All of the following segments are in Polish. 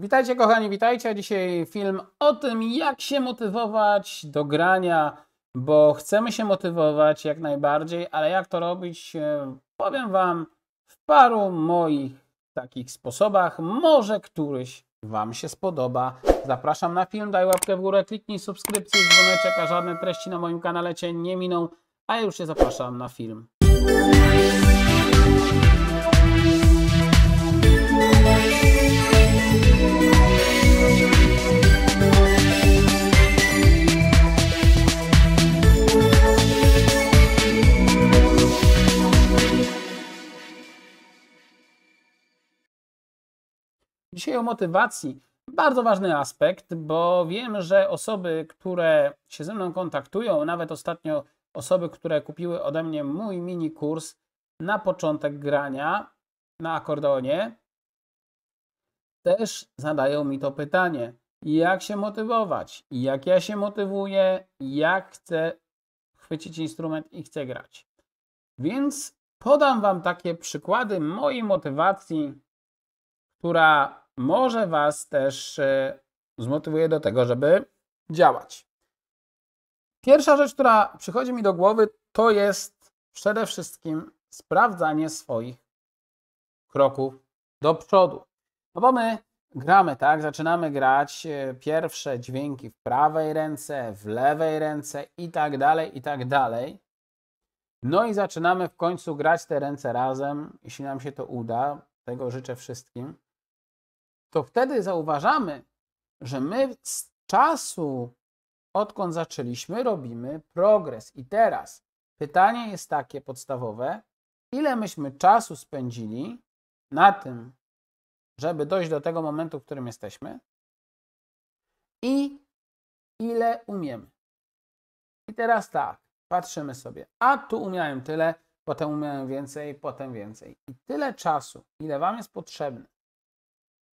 Witajcie kochani, witajcie. Dzisiaj film o tym, jak się motywować do grania, bo chcemy się motywować jak najbardziej, ale jak to robić, e, powiem Wam w paru moich takich sposobach. Może któryś Wam się spodoba. Zapraszam na film, daj łapkę w górę, kliknij subskrypcję, dzwoneczek, a żadne treści na moim kanale Cię nie miną, a ja już się zapraszam na film. Dzisiaj o motywacji. Bardzo ważny aspekt, bo wiem, że osoby, które się ze mną kontaktują, nawet ostatnio osoby, które kupiły ode mnie mój mini kurs na początek grania na akordeonie, też zadają mi to pytanie, jak się motywować, jak ja się motywuję, jak chcę chwycić instrument i chcę grać. Więc podam Wam takie przykłady mojej motywacji, która może Was też e, zmotywuje do tego, żeby działać. Pierwsza rzecz, która przychodzi mi do głowy, to jest przede wszystkim sprawdzanie swoich kroków do przodu. No bo my gramy, tak? Zaczynamy grać e, pierwsze dźwięki w prawej ręce, w lewej ręce i tak dalej, i tak dalej. No i zaczynamy w końcu grać te ręce razem, jeśli nam się to uda. Tego życzę wszystkim to wtedy zauważamy, że my z czasu, odkąd zaczęliśmy, robimy progres. I teraz pytanie jest takie podstawowe: ile myśmy czasu spędzili na tym, żeby dojść do tego momentu, w którym jesteśmy, i ile umiemy. I teraz tak, patrzymy sobie, a tu umiałem tyle, potem umiałem więcej, potem więcej. I tyle czasu, ile Wam jest potrzebne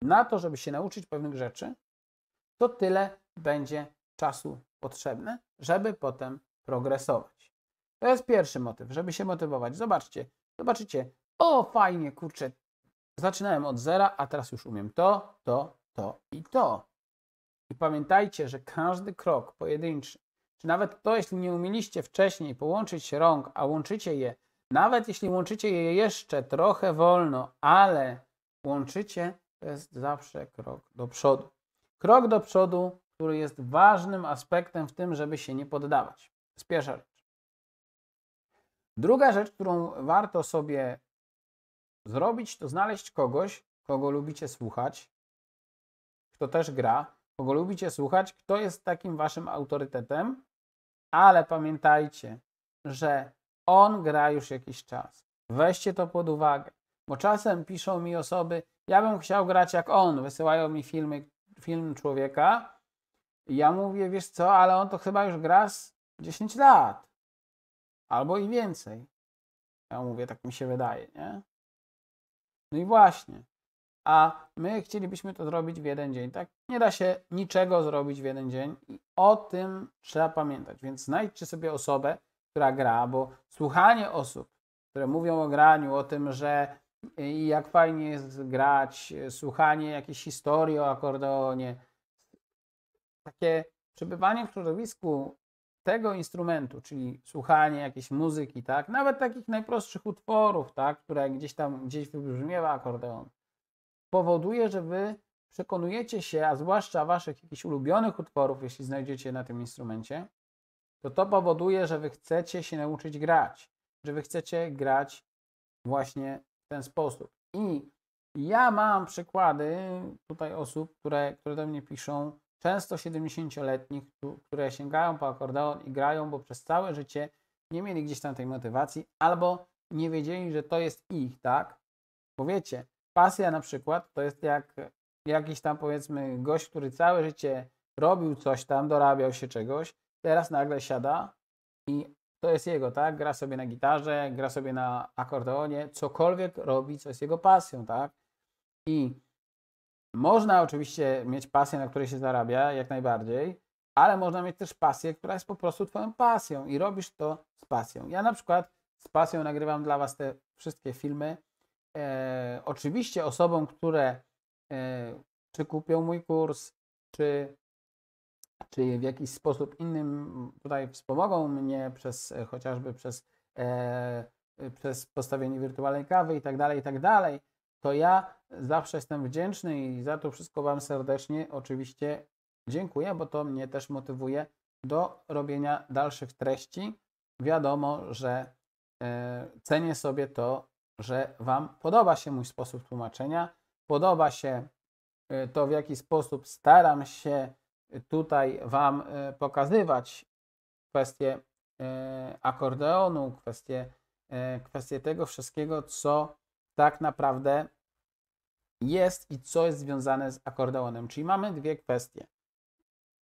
na to, żeby się nauczyć pewnych rzeczy, to tyle będzie czasu potrzebne, żeby potem progresować. To jest pierwszy motyw, żeby się motywować. Zobaczcie, zobaczycie, o fajnie, kurczę, zaczynałem od zera, a teraz już umiem to, to, to i to. I pamiętajcie, że każdy krok pojedynczy, czy nawet to, jeśli nie umieliście wcześniej połączyć rąk, a łączycie je, nawet jeśli łączycie je jeszcze trochę wolno, ale łączycie, to jest zawsze krok do przodu. Krok do przodu, który jest ważnym aspektem w tym, żeby się nie poddawać. To jest pierwsza rzecz. Druga rzecz, którą warto sobie zrobić, to znaleźć kogoś, kogo lubicie słuchać, kto też gra, kogo lubicie słuchać, kto jest takim waszym autorytetem, ale pamiętajcie, że on gra już jakiś czas. Weźcie to pod uwagę, bo czasem piszą mi osoby, ja bym chciał grać jak on. Wysyłają mi filmy, film człowieka. I ja mówię, wiesz co, ale on to chyba już gra z 10 lat. Albo i więcej. Ja mówię, tak mi się wydaje, nie? No i właśnie. A my chcielibyśmy to zrobić w jeden dzień, tak? Nie da się niczego zrobić w jeden dzień i o tym trzeba pamiętać. Więc znajdźcie sobie osobę, która gra, bo słuchanie osób, które mówią o graniu, o tym, że i jak fajnie jest grać, słuchanie jakiejś historii o akordeonie. Takie przebywanie w środowisku tego instrumentu, czyli słuchanie jakiejś muzyki, tak, nawet takich najprostszych utworów, tak, które gdzieś tam gdzieś wybrzmiewa akordeon, powoduje, że wy przekonujecie się, a zwłaszcza waszych jakichś ulubionych utworów, jeśli znajdziecie na tym instrumencie, to to powoduje, że wy chcecie się nauczyć grać, że wy chcecie grać właśnie w ten sposób. I ja mam przykłady tutaj osób, które, które do mnie piszą, często 70-letnich, które sięgają po akordeon i grają, bo przez całe życie nie mieli gdzieś tam tej motywacji, albo nie wiedzieli, że to jest ich, tak? Bo wiecie, pasja na przykład to jest jak jakiś tam powiedzmy gość, który całe życie robił coś tam, dorabiał się czegoś, teraz nagle siada i to jest jego, tak? Gra sobie na gitarze, gra sobie na akordeonie, cokolwiek robi, co jest jego pasją, tak? I można oczywiście mieć pasję, na której się zarabia, jak najbardziej, ale można mieć też pasję, która jest po prostu Twoją pasją i robisz to z pasją. Ja na przykład z pasją nagrywam dla Was te wszystkie filmy. E, oczywiście osobom, które e, czy kupią mój kurs, czy, czy w jakiś sposób innym tutaj wspomogą mnie przez e, chociażby przez, e, przez postawienie wirtualnej kawy i tak dalej, i tak dalej, to ja zawsze jestem wdzięczny i za to wszystko Wam serdecznie oczywiście dziękuję, bo to mnie też motywuje do robienia dalszych treści. Wiadomo, że e, cenię sobie to, że Wam podoba się mój sposób tłumaczenia, podoba się e, to, w jaki sposób staram się tutaj Wam e, pokazywać kwestie akordeonu, kwestie, kwestie tego wszystkiego, co tak naprawdę jest i co jest związane z akordeonem. Czyli mamy dwie kwestie.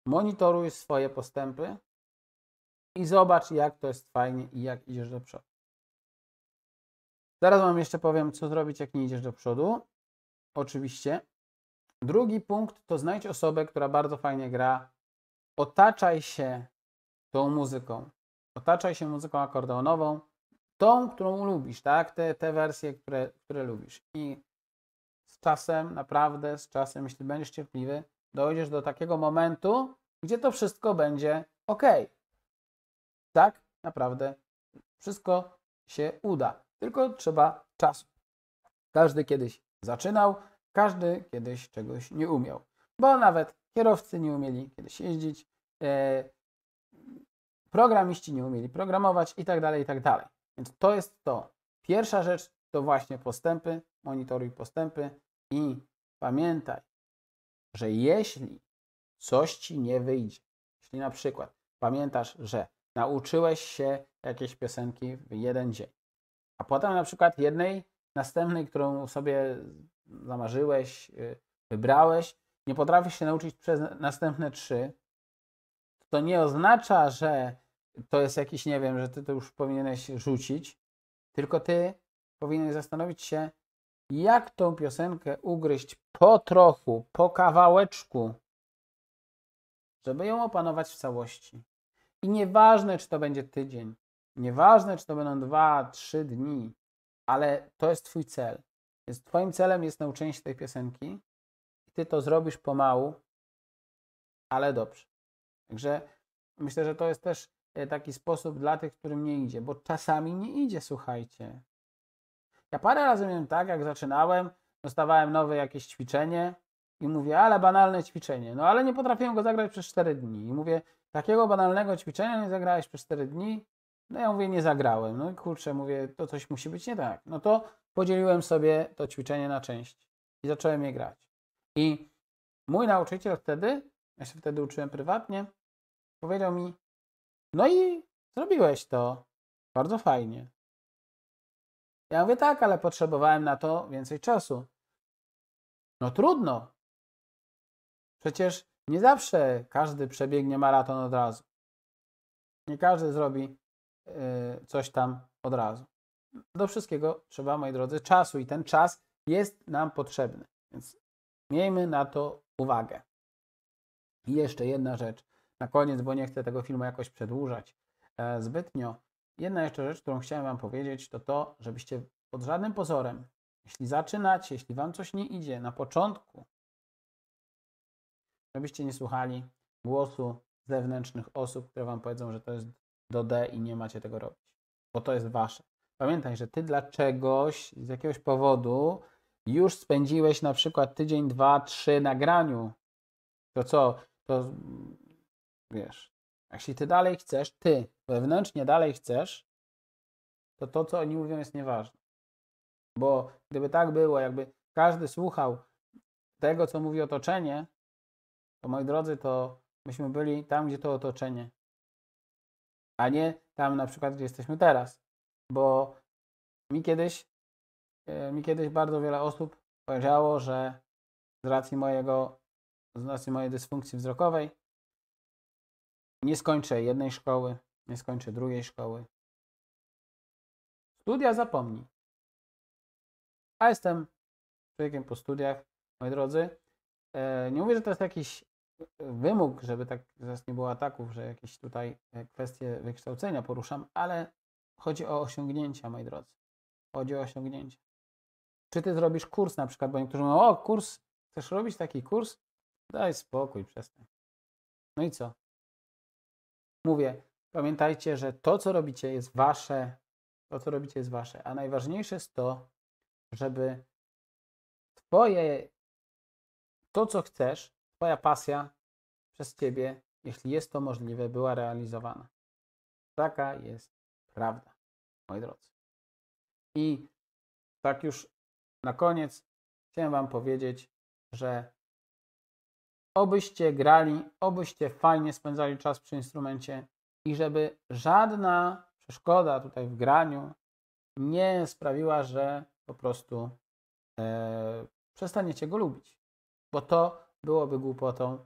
Monitoruj swoje postępy i zobacz, jak to jest fajnie i jak idziesz do przodu. Zaraz Wam jeszcze powiem, co zrobić, jak nie idziesz do przodu. Oczywiście. Drugi punkt to znajdź osobę, która bardzo fajnie gra. Otaczaj się tą muzyką. Otaczaj się muzyką akordeonową, tą, którą lubisz, tak? Te, te wersje, które, które lubisz. I z czasem, naprawdę z czasem, jeśli będziesz cierpliwy, dojdziesz do takiego momentu, gdzie to wszystko będzie ok. Tak, naprawdę wszystko się uda. Tylko trzeba czasu. Każdy kiedyś zaczynał, każdy kiedyś czegoś nie umiał. Bo nawet kierowcy nie umieli kiedyś jeździć, e, programiści nie umieli programować i tak dalej, i tak dalej. Więc to jest to. Pierwsza rzecz to właśnie postępy, monitoruj postępy i pamiętaj, że jeśli coś ci nie wyjdzie, jeśli na przykład pamiętasz, że nauczyłeś się jakiejś piosenki w jeden dzień, a potem na przykład jednej następnej, którą sobie zamarzyłeś, y, wybrałeś, nie potrafisz się nauczyć przez następne trzy, to nie oznacza, że to jest jakiś, nie wiem, że ty to już powinieneś rzucić, tylko ty powinieneś zastanowić się, jak tą piosenkę ugryźć po trochu, po kawałeczku, żeby ją opanować w całości. I nieważne, czy to będzie tydzień, nieważne, czy to będą dwa, trzy dni, ale to jest Twój cel. Więc Twoim celem jest nauczenie się tej piosenki i Ty to zrobisz pomału, ale dobrze. Także myślę, że to jest też taki sposób dla tych, którym nie idzie, bo czasami nie idzie, słuchajcie. Ja parę razy miałem tak, jak zaczynałem, dostawałem nowe jakieś ćwiczenie i mówię, ale banalne ćwiczenie. No ale nie potrafiłem go zagrać przez 4 dni. I mówię, takiego banalnego ćwiczenia nie zagrałeś przez 4 dni? No ja mówię, nie zagrałem. No i kurczę, mówię, to coś musi być nie tak. No to podzieliłem sobie to ćwiczenie na części i zacząłem je grać. I mój nauczyciel wtedy, ja się wtedy uczyłem prywatnie, powiedział mi, no i zrobiłeś to. Bardzo fajnie. Ja mówię, tak, ale potrzebowałem na to więcej czasu. No trudno. Przecież nie zawsze każdy przebiegnie maraton od razu. Nie każdy zrobi yy, coś tam od razu. Do wszystkiego trzeba, moi drodzy, czasu i ten czas jest nam potrzebny. Więc miejmy na to uwagę. I jeszcze jedna rzecz na koniec, bo nie chcę tego filmu jakoś przedłużać e, zbytnio. Jedna jeszcze rzecz, którą chciałem Wam powiedzieć, to to, żebyście pod żadnym pozorem, jeśli zaczynacie, jeśli Wam coś nie idzie na początku, żebyście nie słuchali głosu zewnętrznych osób, które Wam powiedzą, że to jest do D i nie macie tego robić, bo to jest Wasze. Pamiętaj, że Ty dla czegoś, z jakiegoś powodu już spędziłeś na przykład tydzień, dwa, trzy na graniu. To co? To wiesz, jeśli Ty dalej chcesz, Ty wewnętrznie dalej chcesz, to to, co oni mówią, jest nieważne. Bo gdyby tak było, jakby każdy słuchał tego, co mówi otoczenie, to moi drodzy, to myśmy byli tam, gdzie to otoczenie, a nie tam na przykład, gdzie jesteśmy teraz. Bo mi kiedyś, e, mi kiedyś bardzo wiele osób powiedziało, że z racji mojego, z racji mojej dysfunkcji wzrokowej nie skończę jednej szkoły, nie skończę drugiej szkoły. Studia zapomnij. A jestem człowiekiem po studiach, moi drodzy. E, nie mówię, że to jest jakiś wymóg, żeby tak zaraz nie było ataków, że jakieś tutaj e, kwestie wykształcenia poruszam, ale chodzi o osiągnięcia, moi drodzy. Chodzi o osiągnięcia. Czy ty zrobisz kurs na przykład, bo niektórzy mówią, o kurs, Chcesz robić taki kurs? Daj spokój, przestań. No i co? Mówię, pamiętajcie, że to, co robicie, jest wasze. To, co robicie, jest wasze. A najważniejsze jest to, żeby twoje, to, co chcesz, twoja pasja przez ciebie, jeśli jest to możliwe, była realizowana. Taka jest prawda, moi drodzy. I tak już na koniec chciałem Wam powiedzieć, że obyście grali, obyście fajnie spędzali czas przy instrumencie i żeby żadna przeszkoda tutaj w graniu nie sprawiła, że po prostu e, przestaniecie go lubić, bo to byłoby głupotą.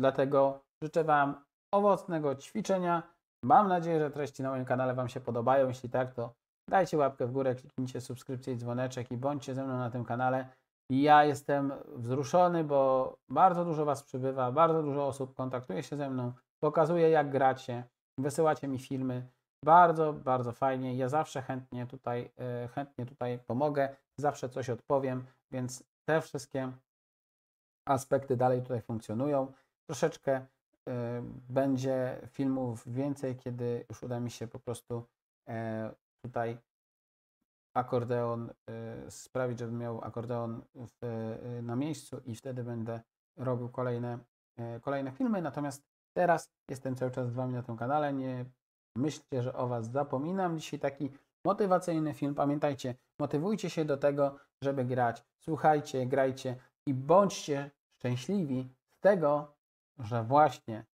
Dlatego życzę Wam owocnego ćwiczenia. Mam nadzieję, że treści na moim kanale Wam się podobają. Jeśli tak, to dajcie łapkę w górę, kliknijcie subskrypcję i dzwoneczek i bądźcie ze mną na tym kanale. I ja jestem wzruszony, bo bardzo dużo Was przybywa, bardzo dużo osób kontaktuje się ze mną, pokazuje jak gracie, wysyłacie mi filmy. Bardzo, bardzo fajnie. Ja zawsze chętnie tutaj, e, chętnie tutaj pomogę, zawsze coś odpowiem, więc te wszystkie aspekty dalej tutaj funkcjonują. Troszeczkę y, będzie filmów więcej, kiedy już uda mi się po prostu e, tutaj akordeon y, sprawić, żebym miał akordeon w, y, na miejscu i wtedy będę robił kolejne, e, kolejne filmy. Natomiast teraz jestem cały czas z Wami na tym kanale. Nie myślcie, że o Was zapominam. Dzisiaj taki motywacyjny film. Pamiętajcie, motywujcie się do tego, żeby grać. Słuchajcie, grajcie i bądźcie szczęśliwi z tego, że właśnie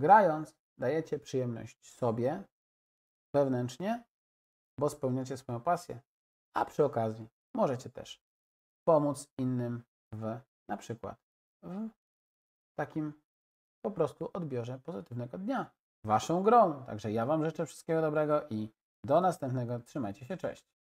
grając dajecie przyjemność sobie wewnętrznie, bo spełniacie swoją pasję, a przy okazji możecie też pomóc innym w na przykład w takim po prostu odbiorze pozytywnego dnia waszą grą. Także ja wam życzę wszystkiego dobrego i do następnego. Trzymajcie się, cześć.